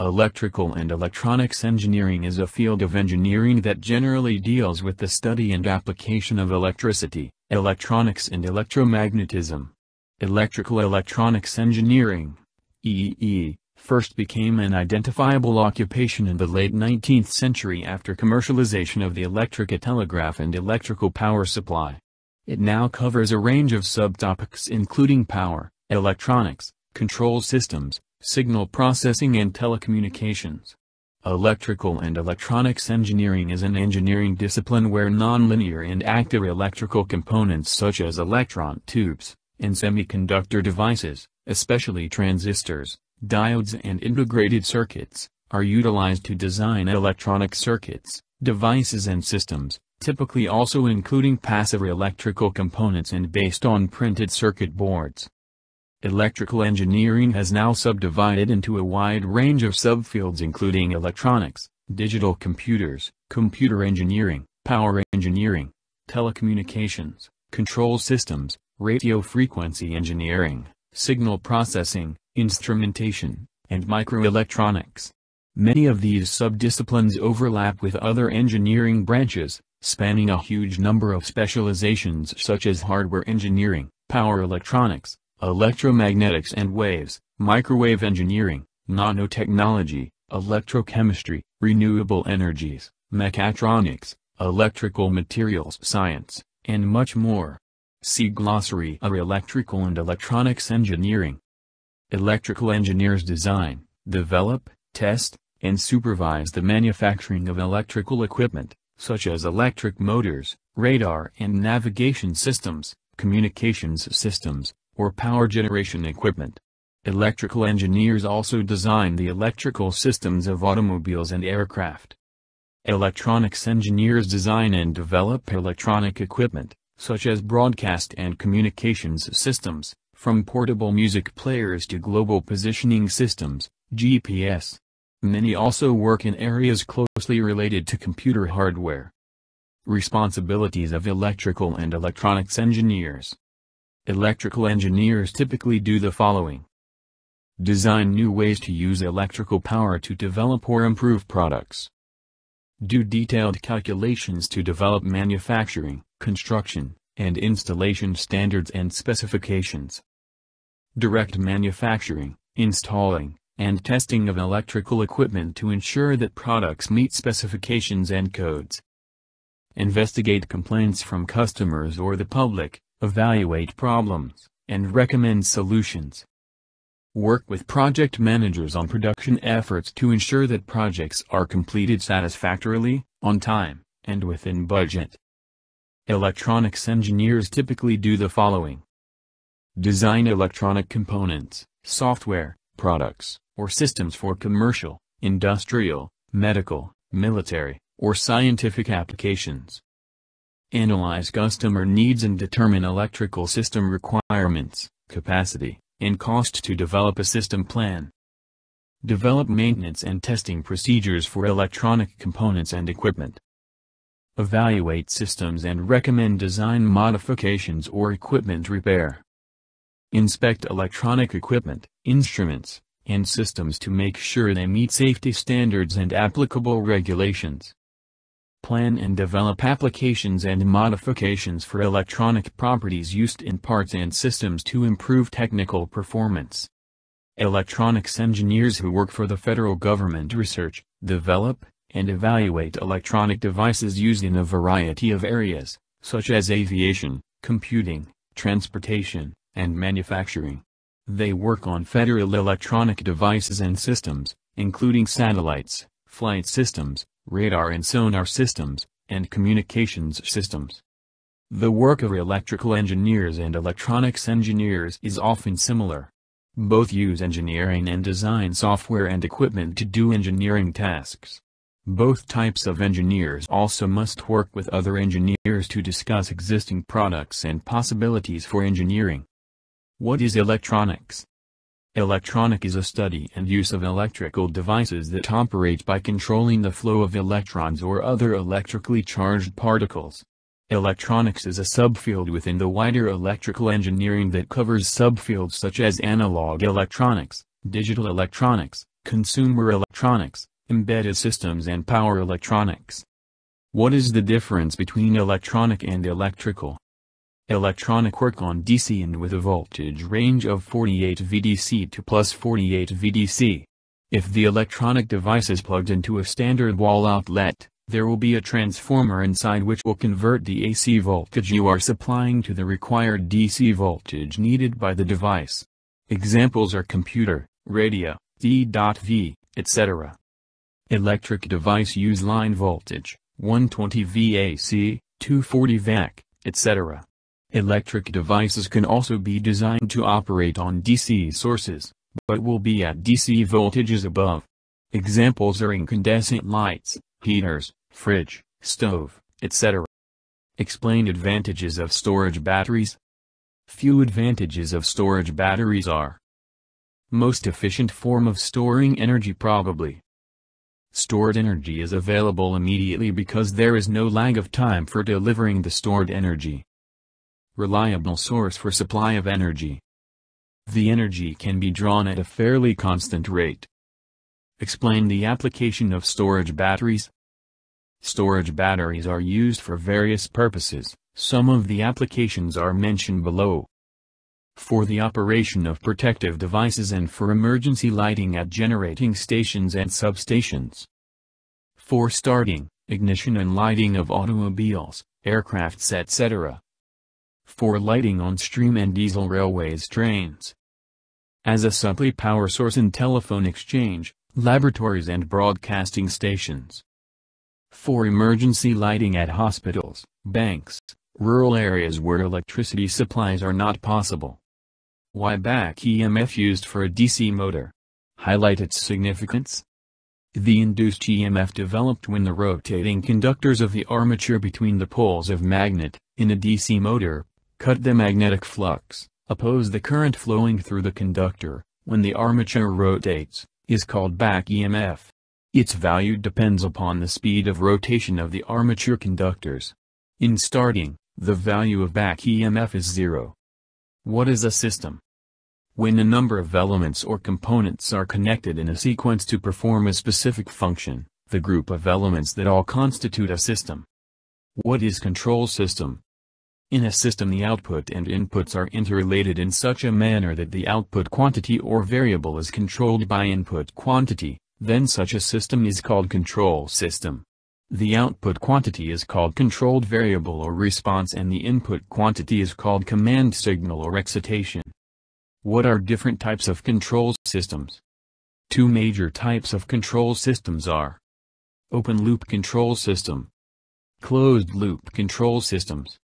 Electrical and electronics engineering is a field of engineering that generally deals with the study and application of electricity, electronics and electromagnetism. Electrical electronics engineering, EEE, first became an identifiable occupation in the late 19th century after commercialization of the electric telegraph and electrical power supply. It now covers a range of subtopics including power, electronics, control systems, signal processing and telecommunications. Electrical and electronics engineering is an engineering discipline where nonlinear and active electrical components such as electron tubes, and semiconductor devices, especially transistors, diodes and integrated circuits, are utilized to design electronic circuits, devices and systems, typically also including passive electrical components and based on printed circuit boards. Electrical engineering has now subdivided into a wide range of subfields including electronics, digital computers, computer engineering, power engineering, telecommunications, control systems, radio frequency engineering, signal processing, instrumentation, and microelectronics. Many of these subdisciplines overlap with other engineering branches, spanning a huge number of specializations such as hardware engineering, power electronics, electromagnetics and waves, microwave engineering, nanotechnology, electrochemistry, renewable energies, mechatronics, electrical materials science, and much more. See glossary of electrical and electronics engineering. Electrical engineers design, develop, test, and supervise the manufacturing of electrical equipment, such as electric motors, radar and navigation systems, communications systems, or power generation equipment. Electrical engineers also design the electrical systems of automobiles and aircraft. Electronics engineers design and develop electronic equipment, such as broadcast and communications systems, from portable music players to global positioning systems, GPS. Many also work in areas closely related to computer hardware. Responsibilities of electrical and electronics engineers Electrical engineers typically do the following. Design new ways to use electrical power to develop or improve products. Do detailed calculations to develop manufacturing, construction, and installation standards and specifications. Direct manufacturing, installing, and testing of electrical equipment to ensure that products meet specifications and codes. Investigate complaints from customers or the public, evaluate problems, and recommend solutions. Work with project managers on production efforts to ensure that projects are completed satisfactorily, on time, and within budget. Electronics engineers typically do the following. Design electronic components, software, products, or systems for commercial, industrial, medical, military, or scientific applications. Analyze customer needs and determine electrical system requirements, capacity, and cost to develop a system plan. Develop maintenance and testing procedures for electronic components and equipment. Evaluate systems and recommend design modifications or equipment repair. Inspect electronic equipment, instruments, and systems to make sure they meet safety standards and applicable regulations plan and develop applications and modifications for electronic properties used in parts and systems to improve technical performance. Electronics engineers who work for the federal government research, develop, and evaluate electronic devices used in a variety of areas, such as aviation, computing, transportation, and manufacturing. They work on federal electronic devices and systems, including satellites, flight systems, radar and sonar systems, and communications systems. The work of electrical engineers and electronics engineers is often similar. Both use engineering and design software and equipment to do engineering tasks. Both types of engineers also must work with other engineers to discuss existing products and possibilities for engineering. What is electronics? Electronic is a study and use of electrical devices that operate by controlling the flow of electrons or other electrically charged particles. Electronics is a subfield within the wider electrical engineering that covers subfields such as analog electronics, digital electronics, consumer electronics, embedded systems and power electronics. What is the difference between electronic and electrical? Electronic work on DC and with a voltage range of 48 VDC to plus 48 VDC. If the electronic device is plugged into a standard wall outlet, there will be a transformer inside which will convert the AC voltage you are supplying to the required DC voltage needed by the device. Examples are computer, radio, D.V, etc. Electric device use line voltage, 120 VAC, 240 VAC, etc. Electric devices can also be designed to operate on DC sources, but will be at DC voltages above. Examples are incandescent lights, heaters, fridge, stove, etc. Explain advantages of storage batteries. Few advantages of storage batteries are most efficient form of storing energy probably. Stored energy is available immediately because there is no lag of time for delivering the stored energy reliable source for supply of energy. The energy can be drawn at a fairly constant rate. Explain the application of storage batteries. Storage batteries are used for various purposes, some of the applications are mentioned below. For the operation of protective devices and for emergency lighting at generating stations and substations. For starting, ignition and lighting of automobiles, aircrafts etc for lighting on stream and diesel railways trains. As a supply power source in telephone exchange, laboratories and broadcasting stations. For emergency lighting at hospitals, banks, rural areas where electricity supplies are not possible. Why back EMF used for a DC motor? Highlight its significance. The induced EMF developed when the rotating conductors of the armature between the poles of magnet, in a DC motor, cut the magnetic flux, oppose the current flowing through the conductor, when the armature rotates, is called back EMF. Its value depends upon the speed of rotation of the armature conductors. In starting, the value of back EMF is zero. What is a system? When a number of elements or components are connected in a sequence to perform a specific function, the group of elements that all constitute a system. What is control system? In a system the output and inputs are interrelated in such a manner that the output quantity or variable is controlled by input quantity, then such a system is called control system. The output quantity is called controlled variable or response and the input quantity is called command signal or excitation. What are different types of control systems? Two major types of control systems are Open-loop control system Closed-loop control systems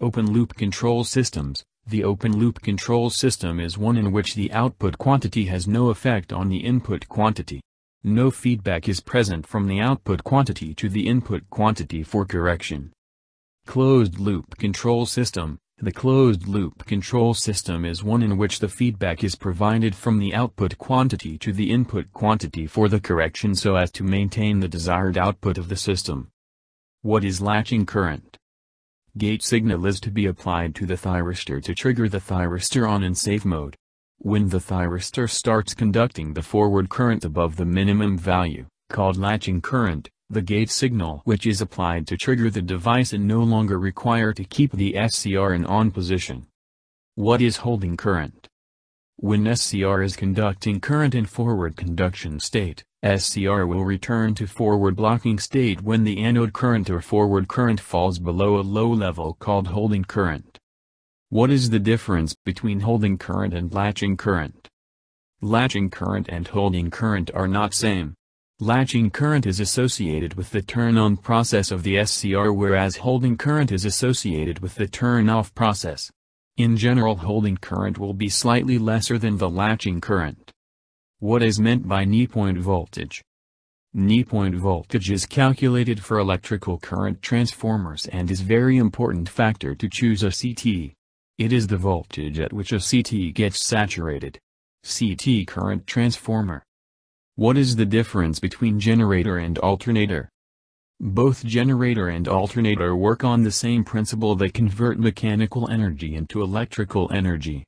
Open-loop control systems The open-loop control system is one in which the output quantity has no effect on the input quantity. No feedback is present from the output quantity to the input quantity for correction. Closed-loop control system The closed-loop control system is one in which the feedback is provided from the output quantity to the input quantity for the correction so as to maintain the desired output of the system. What is latching current? Gate signal is to be applied to the thyristor to trigger the thyristor on in safe mode. When the thyristor starts conducting the forward current above the minimum value, called latching current, the gate signal which is applied to trigger the device and no longer require to keep the SCR in on position. What is holding current? When SCR is conducting current in forward conduction state, SCR will return to forward blocking state when the anode current or forward current falls below a low level called holding current. What is the difference between holding current and latching current? Latching current and holding current are not same. Latching current is associated with the turn-on process of the SCR whereas holding current is associated with the turn-off process. In general holding current will be slightly lesser than the latching current. What is meant by knee-point voltage? Knee-point voltage is calculated for electrical current transformers and is very important factor to choose a CT. It is the voltage at which a CT gets saturated. CT current transformer. What is the difference between generator and alternator? Both generator and alternator work on the same principle they convert mechanical energy into electrical energy.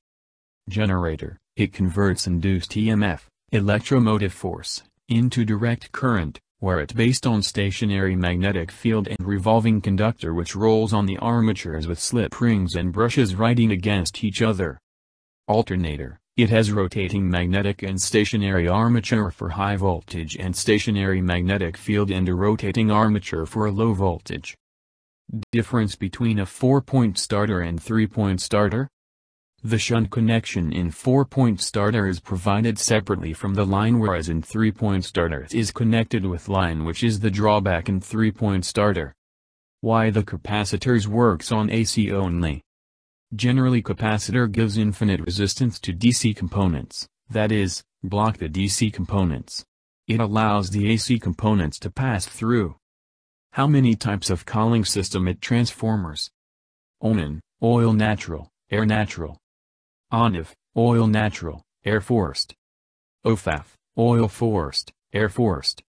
Generator, it converts induced EMF, Electromotive force, into direct current, where it based on stationary magnetic field and revolving conductor which rolls on the armatures with slip rings and brushes riding against each other. Alternator, it has rotating magnetic and stationary armature for high voltage and stationary magnetic field and a rotating armature for a low voltage. Difference between a 4-point starter and 3-point starter? The shunt connection in 4-point starter is provided separately from the line whereas in 3-point starter it is connected with line which is the drawback in 3-point starter. Why the capacitors works on AC only. Generally capacitor gives infinite resistance to DC components, that is, block the DC components. It allows the AC components to pass through. How many types of calling system it transformers? ONAN, oil natural, air natural. ONIF, oil natural, air forced. OFAF, oil forced, air forced.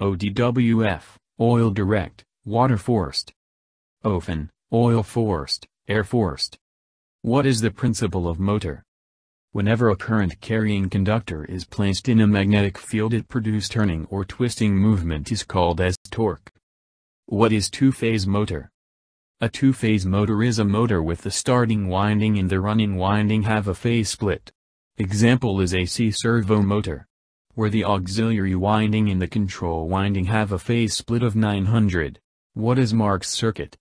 ODWF, oil direct, water forced. OFAN, oil forced, air forced. What is the principle of motor? Whenever a current-carrying conductor is placed in a magnetic field it produces turning or twisting movement is called as torque. What is two-phase motor? A two-phase motor is a motor with the starting winding and the running winding have a phase split. Example is AC servo motor. Where the auxiliary winding and the control winding have a phase split of 900. What is Marx circuit?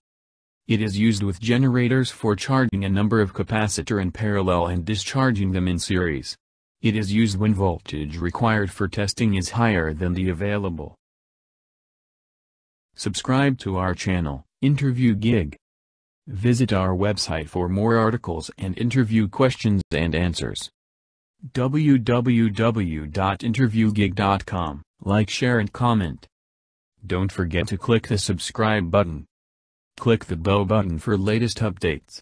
It is used with generators for charging a number of capacitor in parallel and discharging them in series. It is used when voltage required for testing is higher than the available. Subscribe to our channel. Interview Gig. Visit our website for more articles and interview questions and answers. www.interviewgig.com. Like, share and comment. Don't forget to click the subscribe button. Click the bell button for latest updates.